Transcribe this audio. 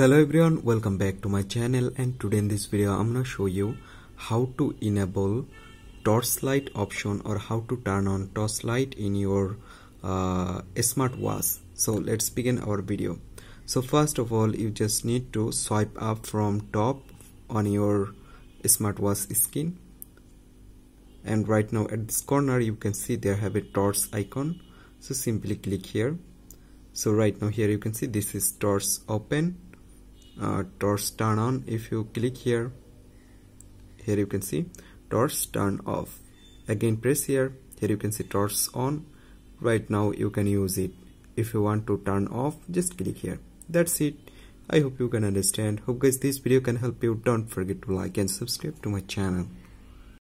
hello everyone welcome back to my channel and today in this video i'm gonna show you how to enable torchlight option or how to turn on torchlight in your uh, smartwatch. So let's begin our video. So first of all you just need to swipe up from top on your smartwatch skin and right now at this corner you can see there have a torch icon. So simply click here. So right now here you can see this is torch open uh, torch turn on if you click here. Here you can see torch turn off. Again press here. Here you can see torch on. Right now you can use it. If you want to turn off just click here. That's it. I hope you can understand. Hope guys this video can help you. Don't forget to like and subscribe to my channel